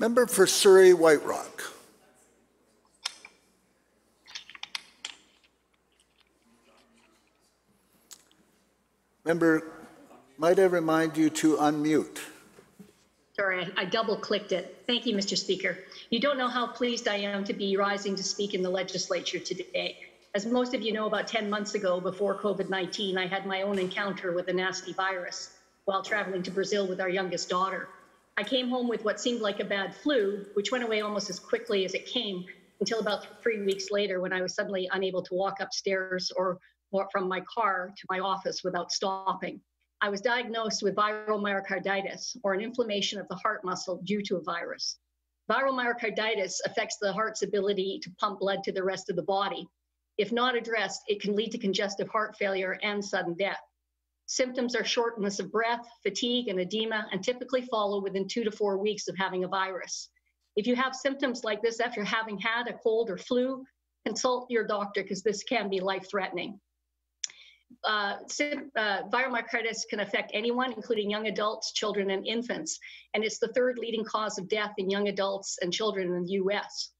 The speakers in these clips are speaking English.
Member for Surrey White Rock. Member, might I remind you to unmute? Sorry, I double clicked it. Thank you, Mr. Speaker. You don't know how pleased I am to be rising to speak in the legislature today. As most of you know, about 10 months ago, before COVID 19, I had my own encounter with a nasty virus while traveling to Brazil with our youngest daughter. I came home with what seemed like a bad flu, which went away almost as quickly as it came until about three weeks later when I was suddenly unable to walk upstairs or from my car to my office without stopping. I was diagnosed with viral myocarditis, or an inflammation of the heart muscle due to a virus. Viral myocarditis affects the heart's ability to pump blood to the rest of the body. If not addressed, it can lead to congestive heart failure and sudden death. Symptoms are shortness of breath, fatigue, and edema, and typically follow within two to four weeks of having a virus. If you have symptoms like this after having had a cold or flu, consult your doctor because this can be life threatening uh, uh, viral myocarditis can affect anyone, including young adults, children, and infants, and it's the third leading cause of death in young adults and children in the US.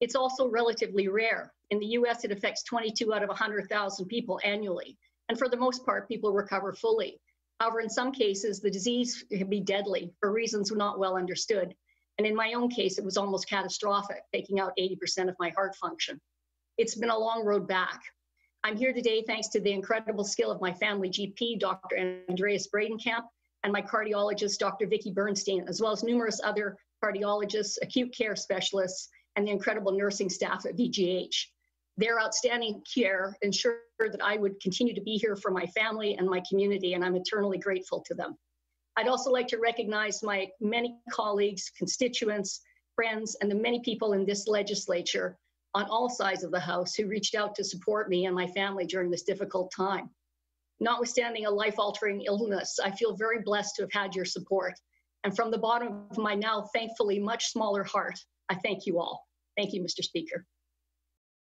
It's also relatively rare. In the US, it affects 22 out of 100,000 people annually, and for the most part, people recover fully. However, in some cases, the disease can be deadly for reasons not well understood. And in my own case, it was almost catastrophic, taking out 80% of my heart function. It's been a long road back. I'm here today thanks to the incredible skill of my family GP, Dr. Andreas Bradenkamp, and my cardiologist, Dr. Vicki Bernstein, as well as numerous other cardiologists, acute care specialists, and the incredible nursing staff at VGH. Their outstanding care ensured that I would continue to be here for my family and my community, and I'm eternally grateful to them. I'd also like to recognize my many colleagues, constituents, friends, and the many people in this legislature on all sides of the House who reached out to support me and my family during this difficult time. Notwithstanding a life altering illness, I feel very blessed to have had your support. And from the bottom of my now thankfully much smaller heart, I thank you all. Thank you, Mr. Speaker.